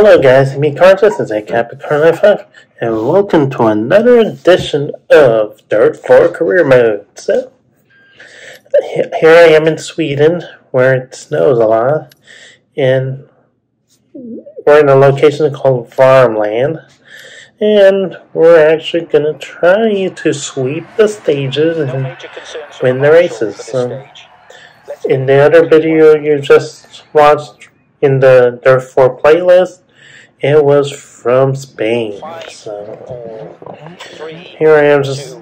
Hello guys, me Carlos, this is a Capricorn 5 and welcome to another edition of Dirt 4 Career Mode. So, uh, here I am in Sweden, where it snows a lot, and we're in a location called Värmland, and we're actually going to try to sweep the stages and win the races. So, in the other video you just watched in the Dirt 4 playlist, it was from Spain. So here I am just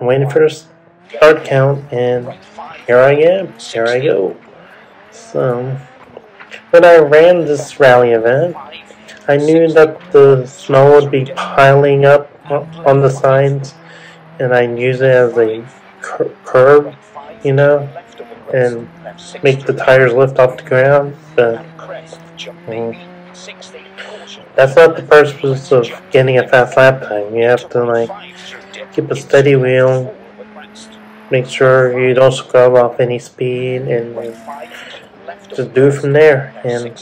waiting for the start count, and here I am. Here I go. So when I ran this rally event, I knew that the snow would be piling up on the signs, and I'd use it as a cur curb, you know, and make the tires lift off the ground. But um, that's not the purpose of getting a fast lap time. You have to like keep a steady wheel, make sure you don't scrub off any speed, and just do it from there. And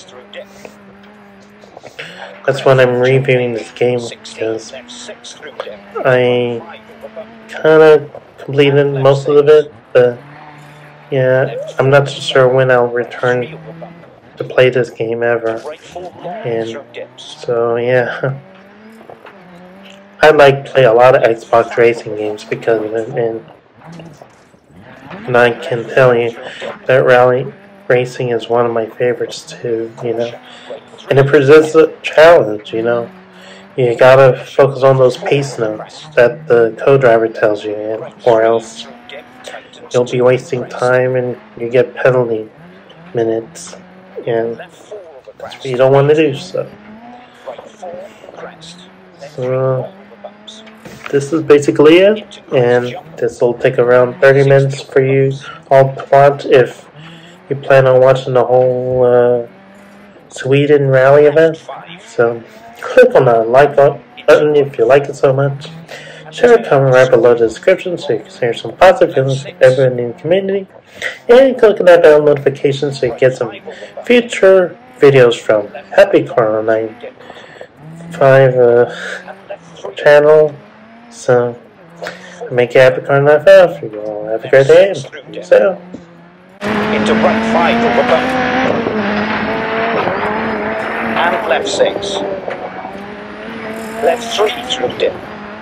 that's when I'm reviewing this game because I kind of completed most of it, but yeah, I'm not so sure when I'll return to play this game ever. And so, yeah. I like play a lot of Xbox racing games because of it, and, and I can tell you that rally racing is one of my favorites too, you know. And it presents a challenge, you know. You gotta focus on those pace notes that the co-driver tells you, or else you'll be wasting time and you get penalty minutes and that's what you don't want to do. So, so this is basically it, and this will take around 30 minutes for you. all to watch if you plan on watching the whole uh, Sweden rally event. So click on the like button if you like it so much. Share a comment right below the description so you can share some positive feelings with everyone in the community. And click that bell notification so you get some future videos from Happy Karl 95 uh, channel. So, make it Happy Karl 95. You all have a great day. So. Into right 5 over. And left 6. Left 3 through dip.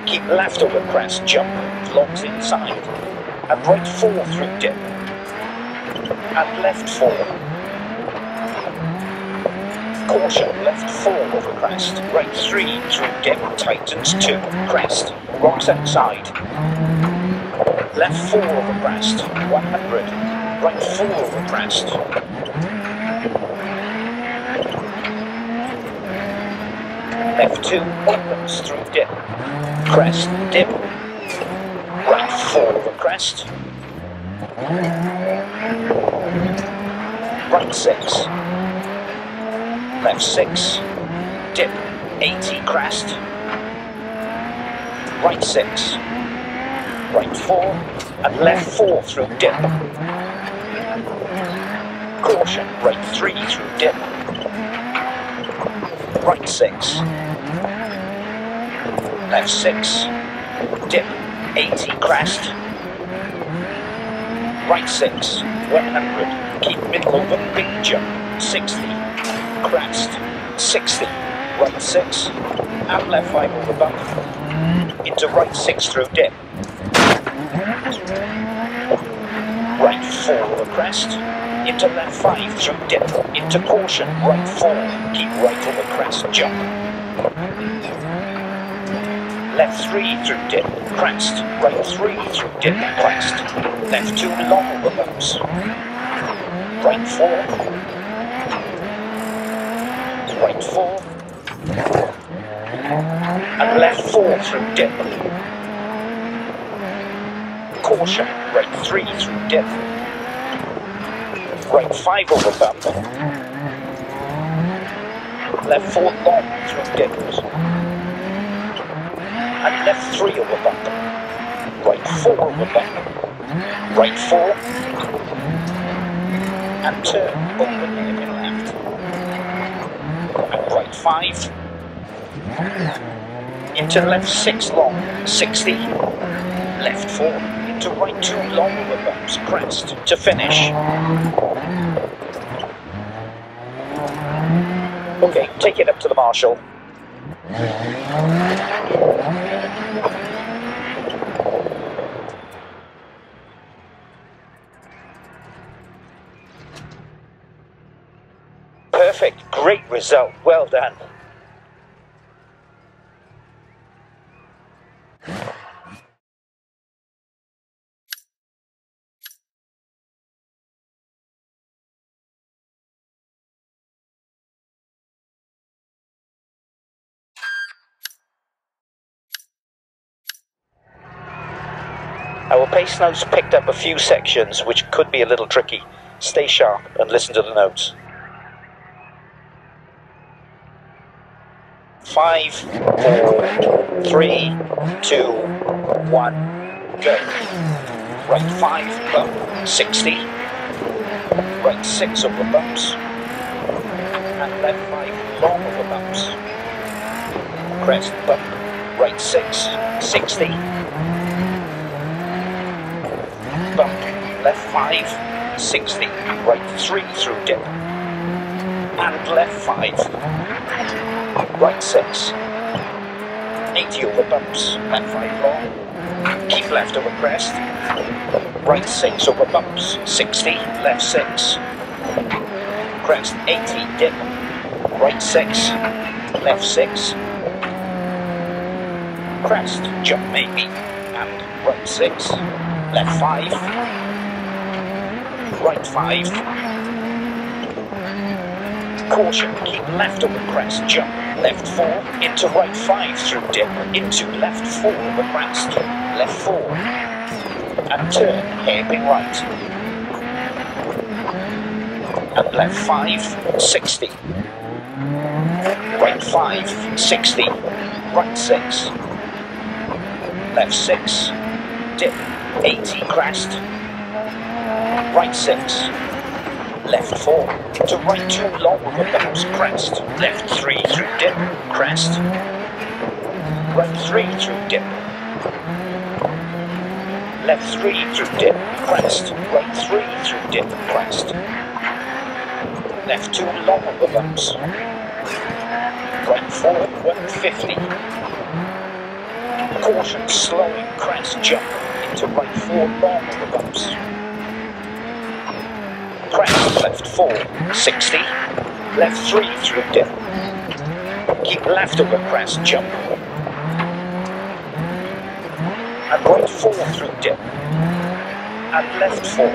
Keep left over crest, jump, locks inside. And right 4 through dip. And left 4. Caution, left 4 over crest. Right 3 through dip, tightens 2, crest. Rocks outside. Left 4 over crest, 100. Right 4 over crest. Left 2 opens through dip. Crest, dip. Right 4 over crest. Right 6. Left 6. Dip. 80 crest. Right 6. Right 4. And left 4 through dip. Caution. Right 3 through dip. Right 6. Left 6. Dip. 80 crest. Right 6. 100. Keep middle over big jump. 60. Crest. 60. Right 6. And left 5 over bump. Into right 6 through dip. Right 4 over crest. Into left 5 through dip. Into caution. Right 4. Keep right over crest. Jump. Left 3 through dip, crest. Right 3 through dip, crest. Left 2 long over bumps. Right 4. Right 4. And left 4 through dip. Caution, right 3 through dip. Right 5 over bump. Left 4 long through dips and left 3 over bump. Right 4 over bump. Right 4. And turn, open hairpin left. And right 5. Into left 6 long, 60. Left 4. Into right 2 long over bumps, crest, to finish. Okay, take it up to the marshal. Great result, well done. Our pace notes picked up a few sections which could be a little tricky. Stay sharp and listen to the notes. Five, four, three, two, one, go. Right five, bump, 60. Right six over bumps. And left five, long over bumps. Crest, bump, right six, 60. Bump, left five, 60. Right three through dip. And left five. Right six. 80 over bumps, left five long. Keep left over crest. Right six over bumps, 60, left six. Crest 80, dip. Right six, left six. Crest, jump maybe. And right six, left five. Right five. Caution, keep left over crest, jump, left four, into right five through dip, into left four over crest, left four, and turn, hairpin right. And left five, 60. Right five, 60. Right six. Left six, dip, 80 crest. Right six, left four, to right two long over bumps, crest, left three through dip, crest, right three through dip, left three through dip, crest, right three through dip, crest, left two long over bumps, right four, 150, caution, slowing, crest, jump, into right four long over bumps, crest, left 4, 60, left 3 through dip. Keep left over crest, jump. And right 4 through dip. And left 4.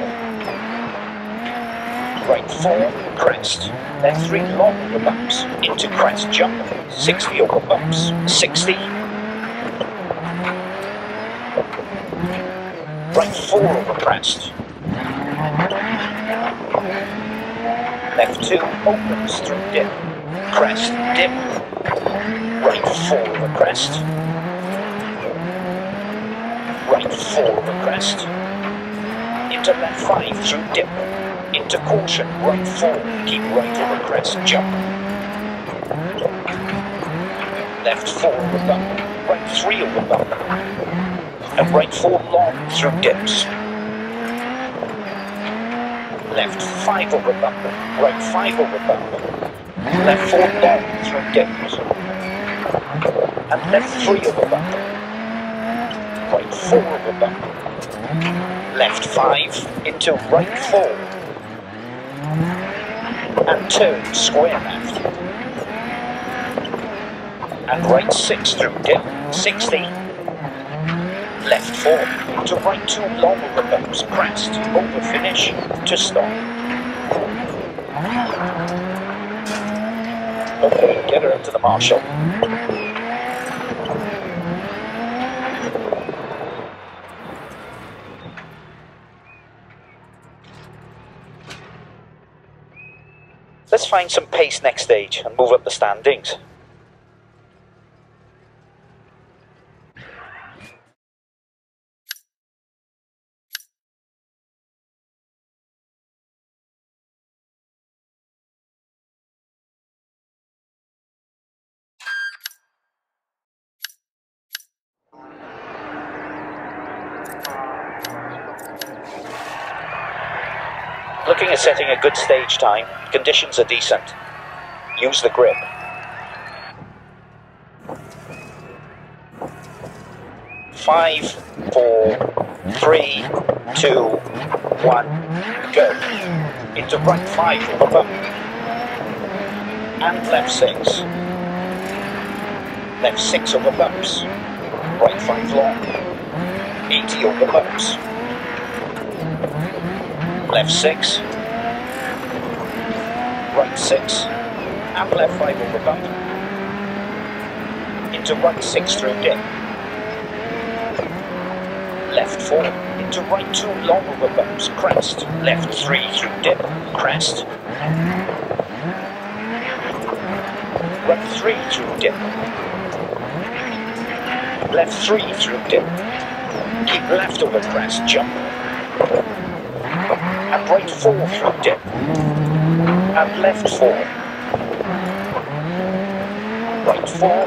Right 4, crest. Left 3 long over bumps. Into crest, jump. 60 over bumps. 60. Right 4 over crest. Left two opens through dip. Crest, dip. Right four over crest. Right four over crest. Into left five through dip. Into caution, right four. Keep right over crest, jump. Left four over bump. Right three over bump. And right four long through dips left 5 over bump, right 5 over bump, left 4 long through dips, and left 3 over bump, right 4 over bump, left 5 into right 4, and turn square left, and right 6 through dip, 60, left 4 to right 2 long bumps, crest, over finish, to stop. Okay, get her into the marshal. Let's find some pace next stage and move up the standings. Setting a good stage time. Conditions are decent. Use the grip. Five, four, three, two, one, go. Into right five over bump. And left six. Left six over bumps. Right five long. 80 over bumps. Left six. Six. And left five over bump. Into right six through dip. Left four. Into right two long over bumps. Crest. Left three through dip. Crest. Right three through dip. Left three through dip. Keep left over crest, jump. And right four through dip. And left four. Right four.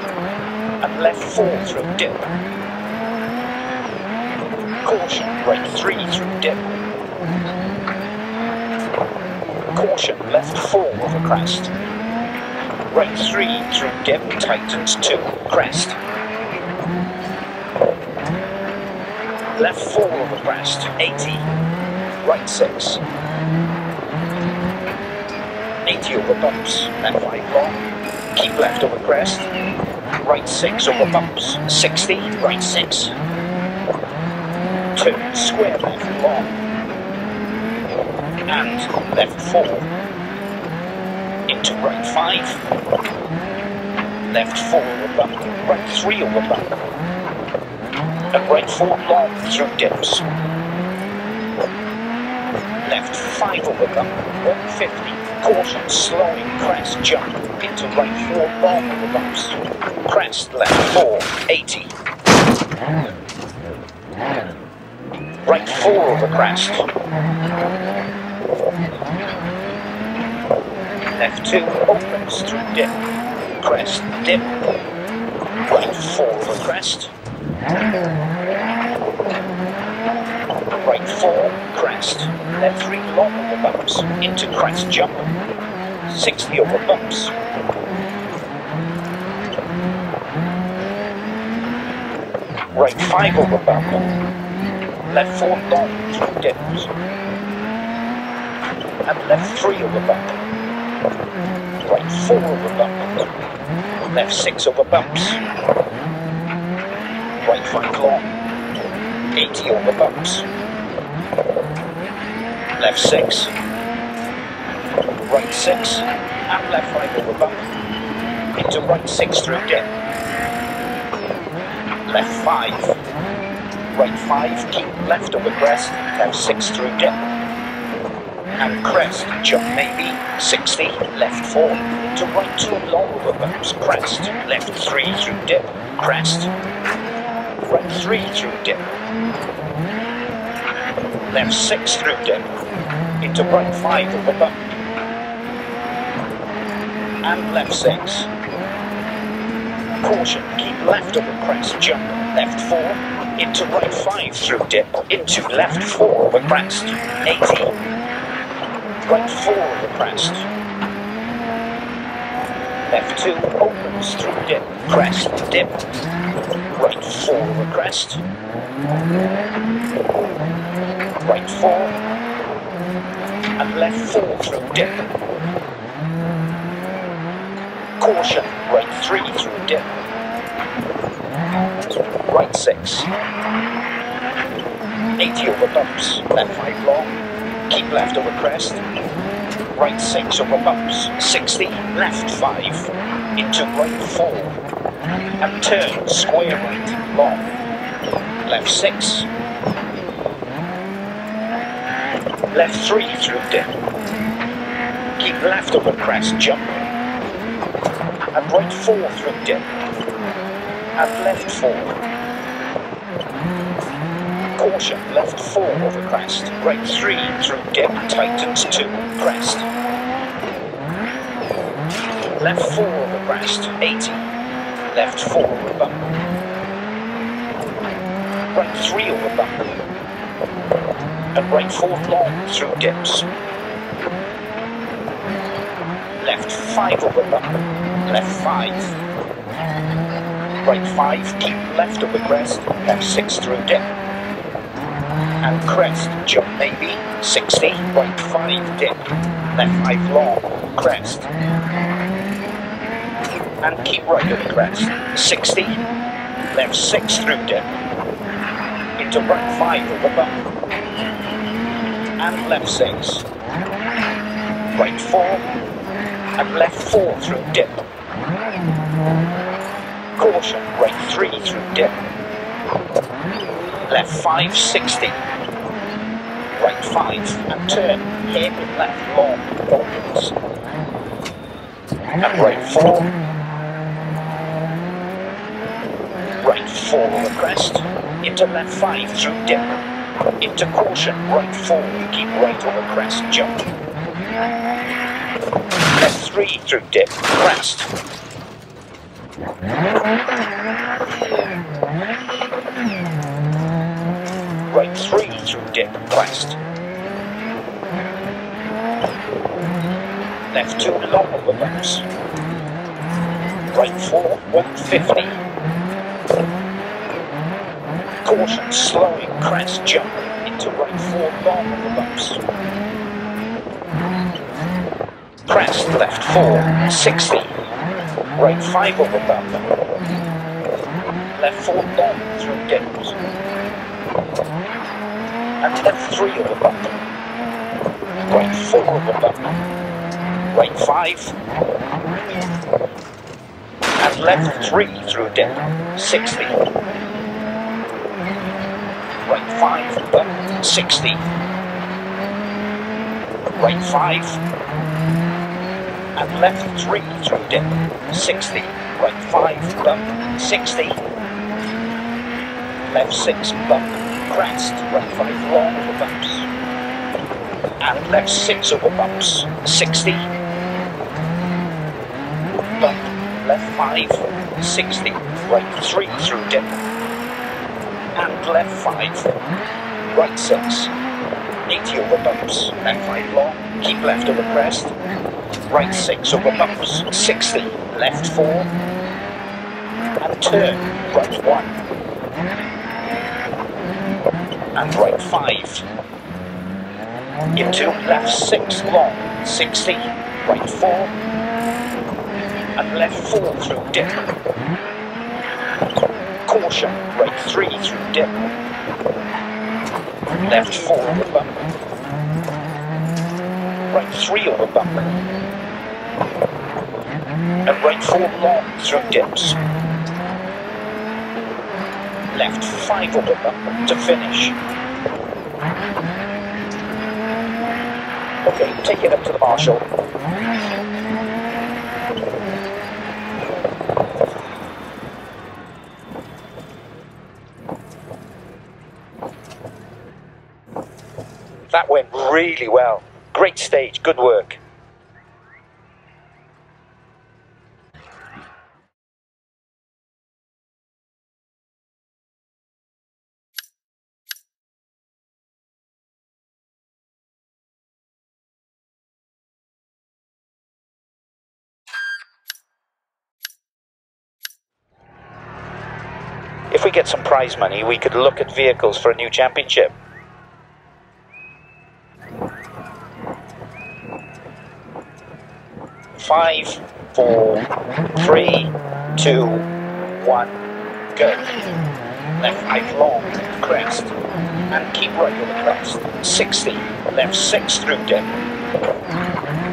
And left four through dip. Caution, right three through dip. Caution, left four over crest. Right three through dip, tightens two, crest. Left four over crest, 80. Right six. 80 over bumps, left five long. Keep left over crest. Right six over bumps, 60. Right six. Turn square left long. And left four. Into right five. Left four over bump. Right three over bump and right four long through dips. Left five over bump, 150. Caution, slowing crest, jump into right four long over bumps. Crest, left four, 80. Right four over crest. Left two opens through dip. Crest, dip. Right four over crest. Right four, crest. Left three long over bumps. Into crest jump. 60 over bumps. Right five over bump. Left four long through dips. And left three over bump. Right four over bump. Left six over bumps. Right five long. 80 over bumps. Left six. Right six. And left five over bump. Into right six through dip. Left five. Right five. Keep left over crest. Left six through dip. And crest. Jump maybe. 60. Left four. To right two long over bumps. Crest. Left three through dip. Crest. Right three through dip. Left six through dip. Into right five over bump. And left six. Caution, keep left of the crest, jump. Left four. Into right five through dip. Into left four of the crest. 80. Right four of the crest. Left two opens through dip. Crest, dip. Right four the crest. Right four. And left four through dip. Caution, right three through dip. Right six. 80 over bumps. Left five long. Keep left over crest. Right six over bumps. 60. Left five. Into right four. And turn square right long. Left six. Left three through dip. Keep left over crest, jump. And right four through dip. And left four. Caution, left four over crest. Right three through dip, tightens two, crest. Left four over crest, 80. Left four over bump. Right three over bump. And right four long through dips. left 5 over the bump, left 5. Right 5, keep left over the crest, left 6 through dip. And crest, jump maybe, 60, right 5 dip, left 5 long, crest. And keep right over the crest, 60, left 6 through dip. Into right 5 over the bump. And left 6 right 4 and left 4 through dip. Caution, right 3 through dip. Left 5, 60. Right 5 and turn, hairpin left long, opens. And right 4. Right 4 over crest, into left 5 through dip. Into caution, right 4, keep right over crest, jump. Left 3 through dip, crest. Right 3 through dip, crest. Left 2 long over bumps. Right 4, 150. Caution, slowing, crest, jump into right 4 long the bumps. Crest, left 4, 60. Right 5 of over bump. Left 4 long through dips. And left 3 over bump. Right 4 over bump. Right 5. And left 3 through dip. 60. Right 5 bump. 60. Right 5 and left 3 through dip, 60, right 5 bump, 60, left 6 bump, crest, right 5 long over bumps, and left 6 over bumps, 60, bump, left 5, 60, right 3 through dip, left 5, right 6, 80 over bumps, left 5 long, keep left over crest, right 6 over bumps, 60, left 4, and turn, right 1, and right 5, into left 6 long, 60, right 4, and left 4 through dip, caution, right 3 through dip, left 4 over bump, right 3 over bump, and right 4 long through dips. Left 5 over bump to finish. Okay, take it up to the marshal. That went really well. Great stage, good work. If we get some prize money, we could look at vehicles for a new championship. Five, four, three, two, one, go. Left five long, crest, and keep right over the crest. 60, left six through dip.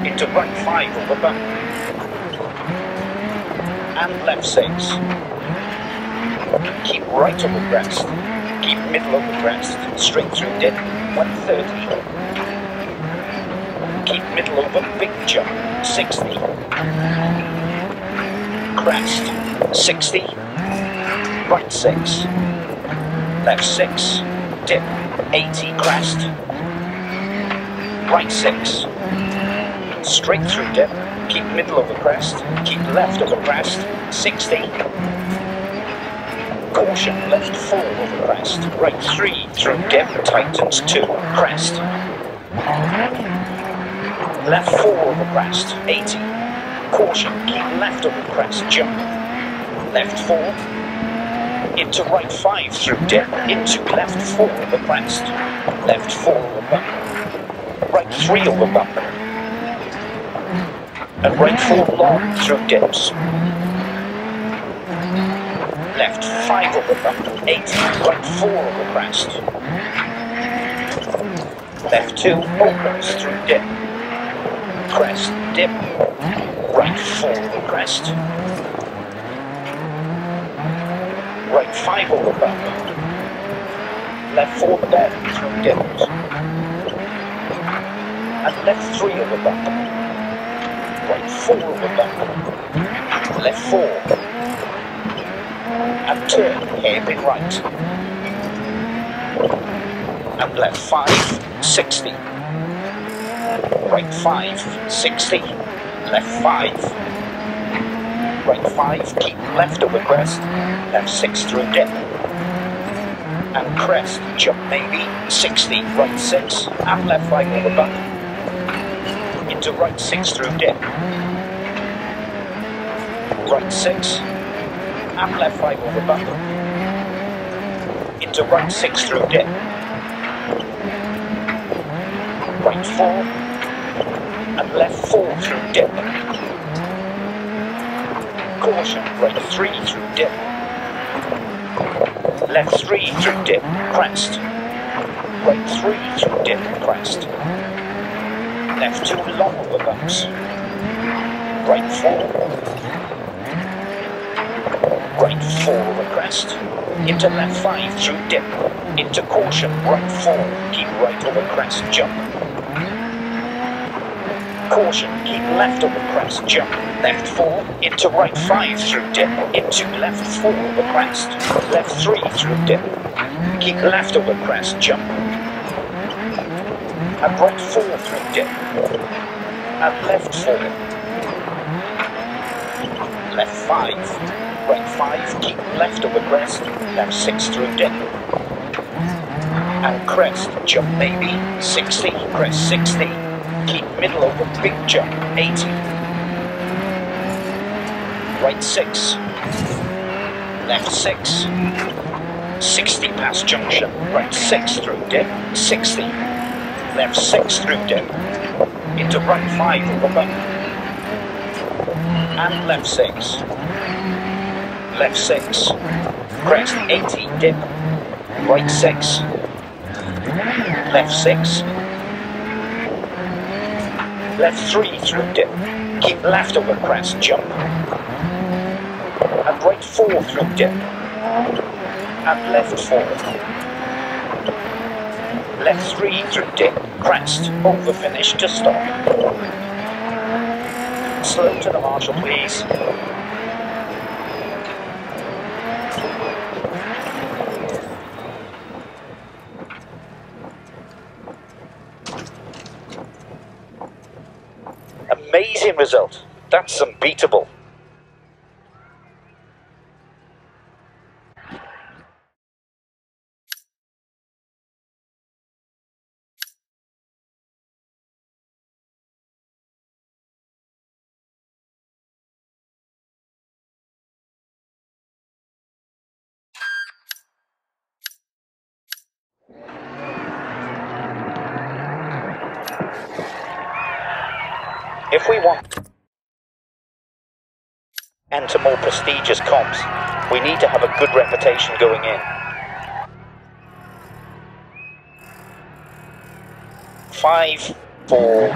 Into right five over bump. And left six. Keep right over crest. Keep middle of over crest. Straight through dip. 130. Keep middle over big jump. 60. Crest. 60. Right 6. Left 6. Dip. 80 crest. Right 6. Straight through dip. Keep middle of over crest. Keep left of over crest. 60. Caution, left 4 over crest. Right 3 through dip. Tightens 2. Crest. Left 4 of the crest. 80. Caution, keep left of the crest, jump. Left 4. Into right 5 through dip. Into left 4 of the crest. Left 4 over bump. Right 3 of the bump. And right 4 long through dips. Left 5 over bump. 8. Right 4 of the crest. Left 2 opens through dip. Crest, dip. Right 4 over crest. Right 5 over the bump. Left 4 down through dips. And left 3 over the bump. Right 4 over the bump. Left 4. And turn hairpin right. And left 5, 60. Right 5, 60. Left 5. Right 5, keep left over crest. Left 6 through dip. And crest, jump maybe. 60, right 6. And left 5 over bump. Into right 6 through dip. Right 6. And left 5 over bump. Into right 6 through dip. Right 4. And left 4 through dip. Caution, right 3 through dip. Left 3 through dip, crest. Right 3 through dip, crest. Left 2 long over bumps. Right 4. Right 4 over crest. Into left 5 through dip. Into caution, right 4. Keep right over crest, jump. Caution, keep left over crest, jump. Left 4, into right 5 through dip. Into left 4 over crest. Left 3 through dip. Keep left over crest, jump. And right 4 through dip. And left 4. Left 5. Right 5, keep left over crest. Left 6 through dip. And crest, jump maybe. 60, crest 60. Middle over big jump, 80. Right 6. Left 6. 60 past junction. Right 6 through dip, 60. Left 6 through dip. Into right 5 over bump. And left 6. Left 6. Crest 80 dip. Right 6. Left 6. Left 3 through dip. Keep left over crest, jump. And right 4 through dip. And left 4. Left 3 through dip, crest, over finish to stop. Slow to the marshal, please. Result. That's unbeatable. If we want enter more prestigious comps, we need to have a good reputation going in. Five, four,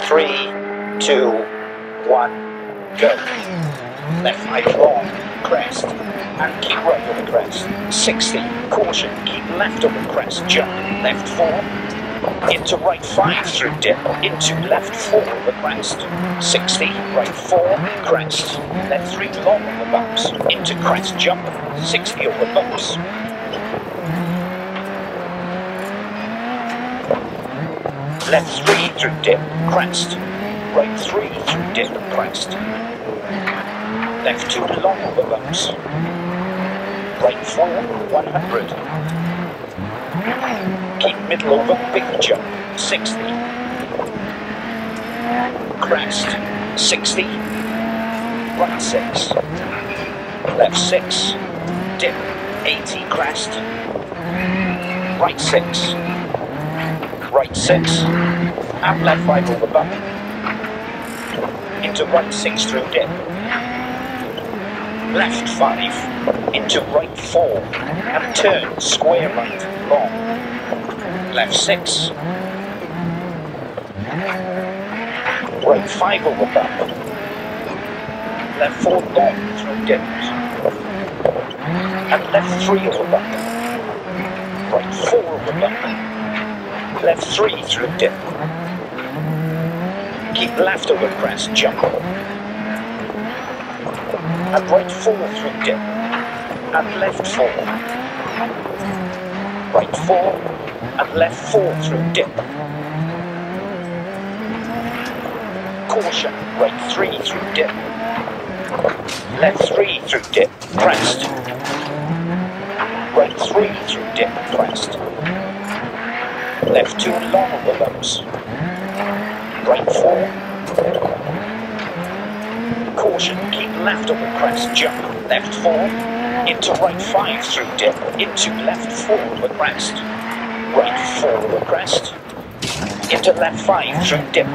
three, two, one, go. Left five long, crest, and keep right over crest. 60, caution, keep left of the crest, jump, left four, into right 5 through dip, into left 4 over crest, 60, right 4, crest, left 3 long the bumps, into crest jump, 60 over bumps. Left 3 through dip, crest, right 3 through dip, crest, left 2 long over bumps, right 4, 100. Keep middle over, jump, 60. Crest, 60. right 6. Left 6, dip, 80 crest. Right 6. Right 6, and left 5 over bump. Into right 6 through dip. Left 5, into right 4, and turn square right, long. Left 6, right 5 over bump. Left 4 long through dip. And left 3 over bump. Right 4 over bump. Left 3 through dip. Keep left over crest, jump. And right 4 through dip. And left 4. Right 4 and left 4 through dip. Caution, right 3 through dip. Left 3 through dip, crest. Right 3 through dip, crest. Left 2 long of the bumps. Right 4. Caution, keep left of the crest, jump. Left 4. Into right 5 through dip. Into left 4 over crest. Right 4 over crest. Into left 5 through dip.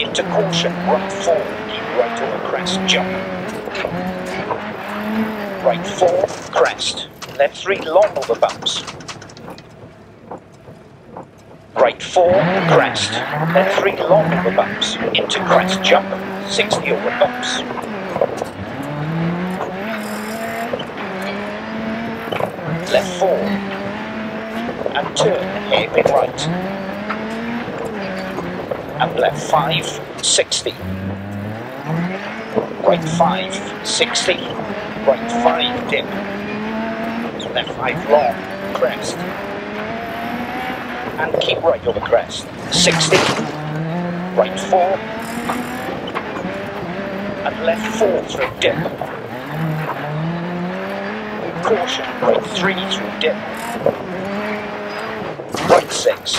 Into caution, right 4. Keep right over crest, jump. Right 4, crest. Left 3 long over bumps. Right 4, crest. Left 3 long over bumps. Into crest, jump. 60 over bumps. Left 4. And turn, hairpin right. And left 5, 60. Right 5, 60. Right 5, dip. Left 5 long, crest. And keep right over the crest. 60. Right 4. And left 4 through dip. Caution, right 3 through dip. 6.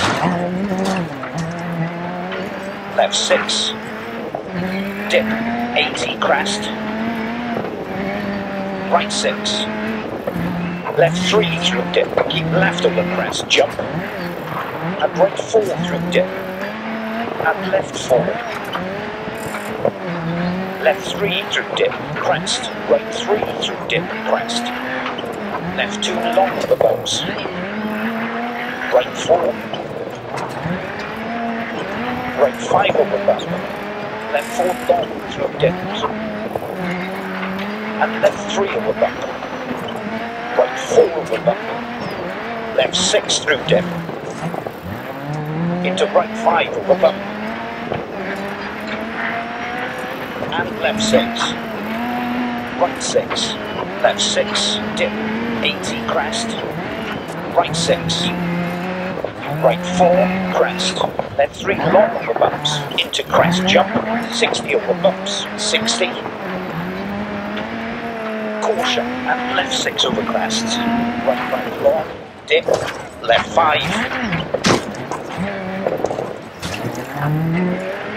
Left 6. Dip, 80 crest. Right 6. Left 3 through dip. Keep left of the crest. Jump. And right 4 through dip. And left 4. Left 3 through dip. Crest. Right 3 through dip. Crest. Left 2 long the bumps. Right 4. Right 5 over bump. Left 4 long through dips. And left 3 over bump. Right 4 over bump. Left 6 through dip. Into right 5 over bump. And left 6. Right 6. Left 6. Dip. 80 crest. Right 6. Right 4. Crest. Left 3 long over bumps. Into crest jump. 60 over bumps. 60. Caution. And left 6 over crests. Right 5 long. Dip. Left 5.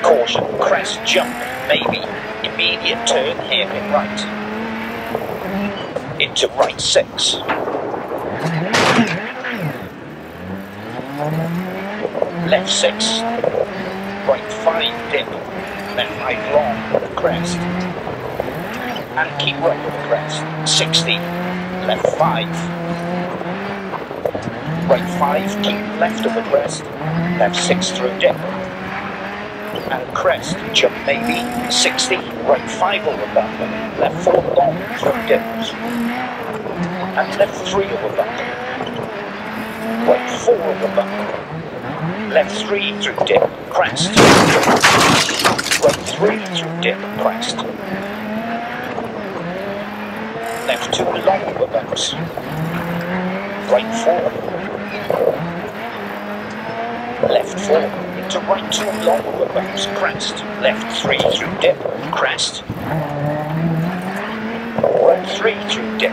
Caution, crest, jump, maybe. Immediate turn, hairpin right. Into right six. Left six. Right five, dip. Left five long, crest. And keep right with the crest. 60. Left five. Right five, keep left of the crest. Left six through dip and crest, jump maybe, 60, right 5 over bump, left 4 long through dips, and left 3 over bump, right 4 over bump, left 3 through dip, crest, right 3 through dip, crest, left 2 long over bumps, right 4, left 4, to right two long over bumps, crest, left three through dip, crest, right three through dip,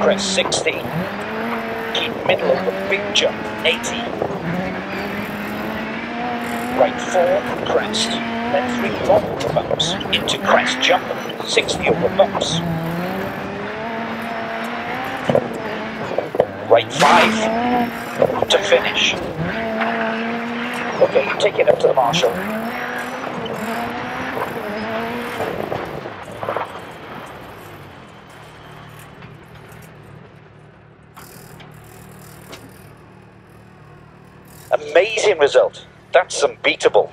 crest 60, keep middle of the big jump, 80, right four, crest, Then 3 long over bumps. Into crest jump. 60 over bumps. Right 5. To finish. Okay, take it up to the marshal. Result. That's unbeatable.